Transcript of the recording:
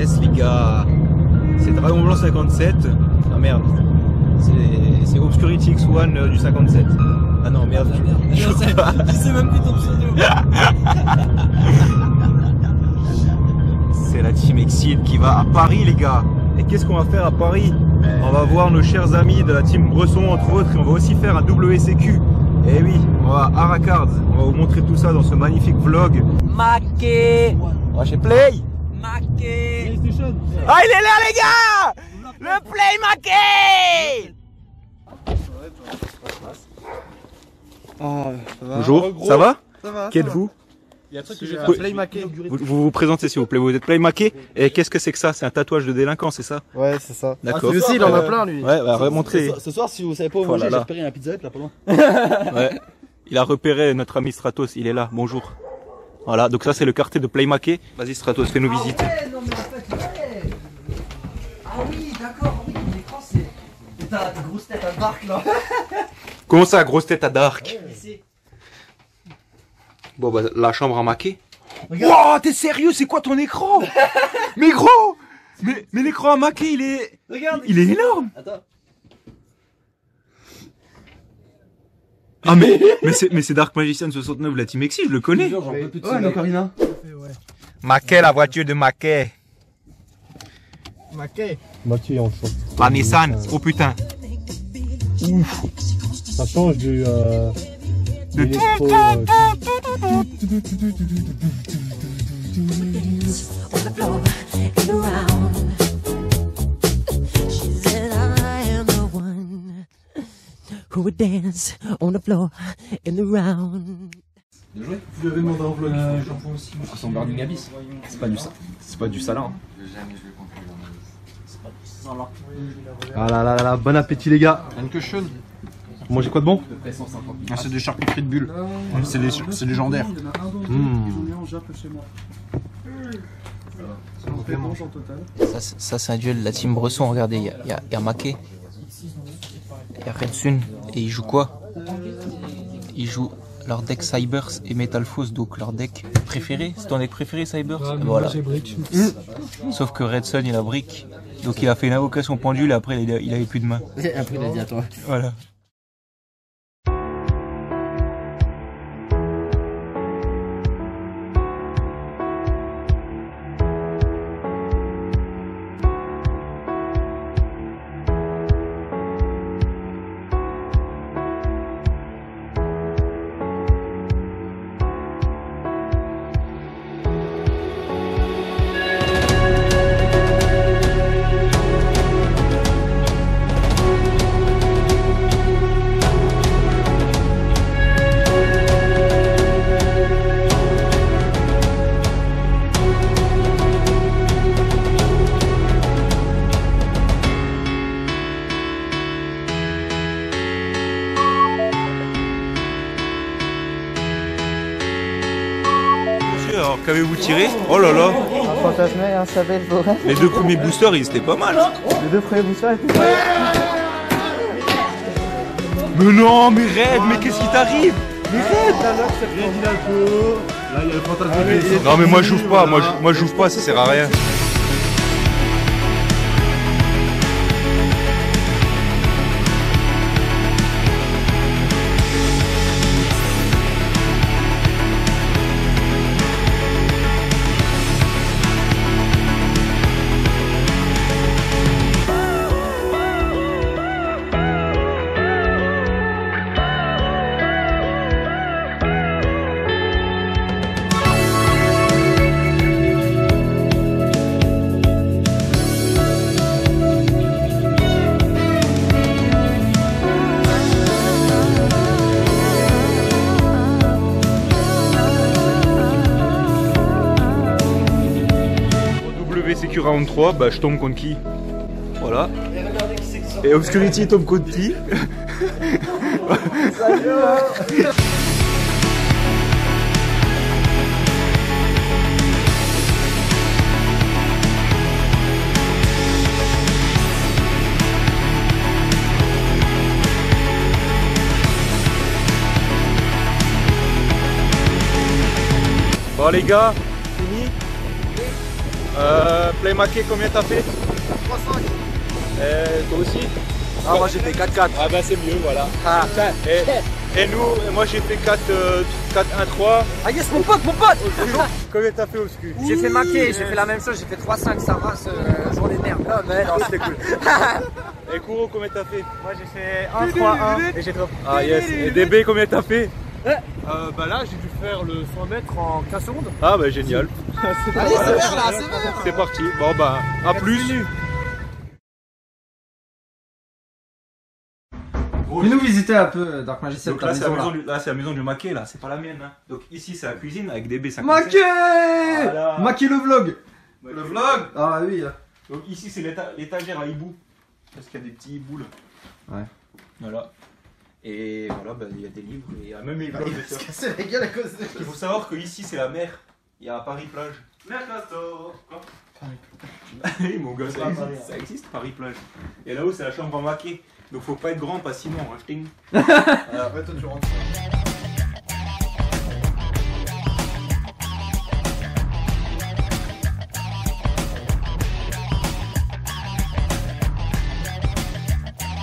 Yes les gars, c'est Dragon Blanc 57. Ah merde, c'est Obscurity X1 euh, du 57. Ah non merde, je, je- Je sais, je sais même plus ton pseudo. c'est la team Exil qui va à Paris les gars. Et qu'est-ce qu'on va faire à Paris On va voir nos chers amis de la team Bresson entre autres et on va aussi faire un WSQ. Et oui, on va à Aracards, on va vous montrer tout ça dans ce magnifique vlog. Maquet On va chez Play Maquet Ah il est là les gars Le Play Maquet Bonjour, ça va Ça va Qui êtes-vous Il y a un truc que j'ai fait, Play Maquet. vous, vous vous présentez s'il vous plaît, vous êtes Play Maquet Et qu'est-ce que c'est que ça? C'est un tatouage de délinquant, c'est ça? Ouais, c'est ça. D'accord. Aussi, il en a plein, lui. Ouais, bah remontrez. Ce soir, si vous savez pas où Oh manger, j'ai repéré un pizza Hut là pas loin. Ouais. Il a repéré notre ami Stratos, il est là, bonjour. Voilà, donc ça c'est le quartier de Play Maquet. Vas-y Stratos, fais-nous visiter. non mais en fait, ouais. Ah oui, d'accord, oui, l'écran c'est. T'as des grosses têtes à barque là. Comment ça, grosse tête à Dark. Bon bah la chambre à Maquet. Wow, t'es sérieux, c'est quoi ton écran? Mais gros Mais, mais l'écran à Maquet, il est... Regarde. Il est énorme Attends. Ah mais, mais c'est mais c'est Dark Magician 69, la team Exi, je le connais. J'en peux plus de Ouais. Maquet, la voiture de Maquet. Maquet. Mathieu en fait. La Nissan, oh putain. Ça change du. Euh, De- électro, who would dance on the floor and around. Vous lui avez demandé un vlog. Ça ressemble à Burning Abyss. C'est pas du ça. C'est pas du salin. Ah là là là là, bon appétit, les gars. Une cushion. Vous mangez quoi de bon Ah, c'est des charcuteries de bulles. C'est les- c'est légendaire. Ça, c'est- ça, c'est un duel de la team Bresson. Regardez, il y a, y a Maquet, il y a Redsun, et ils jouent quoi Ils jouent leur deck Cybers et Metal Force, donc leur deck préféré. C'est ton deck préféré, Cybers Voilà. Sauf que Redsun, il a brick, donc il a fait une invocation pendule, et après il, a- il avait plus de main. Après, il a dit à toi. Voilà. Qu'avez-vous tiré Oh là là Un fantasme et un sabel forêt. Les deux premiers boosters, ils étaient pas mal. hein. Les deux premiers boosters étaient Mais non, mais Red, mais qu'est-ce qui t'arrive? Non mais moi j'ouvre pas, moi je- moi j'ouvre pas, ça sert à rien. WCQ Round 3, bah je tombe contre qui? Voilà. Et Obscurity tombe contre qui? Bon les gars, Euh, Play Maquet, combien t'as fait 3-5. Euh, toi aussi Ah, moi j'ai fait 4-4. Ah bah c'est mieux, voilà. Ah, Et, et nous, et moi j'ai fait 4, euh, 4 1 3. ah yes, mon pote, mon pote Combien t'as fait Obscu J'ai fait maquer, j'ai fait la même chose, j'ai fait 3-5, ça va, ce journée de merde. Ah, mais non, c'était cool. Et Kouro, combien t'as fait Moi j'ai fait 1-3-1 et j'ai trop. Ah yes. Et DB, combien t'as fait Euh, bah là, j'ai dû faire le 100 mètres en cassonde. Ah bah génial. Allez, c'est vert là, c'est vert C'est parti. Bon bah, à plus. Fais-nous visiter un peu Dark Magician, Donc là c'est la maison du, là, c'est la maison du maquet là, c'est pas la mienne. Hein. Donc ici c'est la cuisine avec DB 5 Maquet Voilà. Maquet le vlog Le vlog Ah oui là. Donc ici c'est l'éta- l'étagère à hibou. Parce qu'il y a des petits hiboux là. Ouais. Voilà. Et voilà, bah, il y a des livres et il y a même les vlogs de ça. casser la gueule à cause de. Il faut savoir que ici c'est la mer. Il y a Paris plage. Mercator Quoi Oui mon gars, ça existe, ça existe Paris plage. Et là-haut c'est la chambre à maquet. Donc faut pas être grand, pas sinon, hein, je t'ing. Après, toi, tu rentres.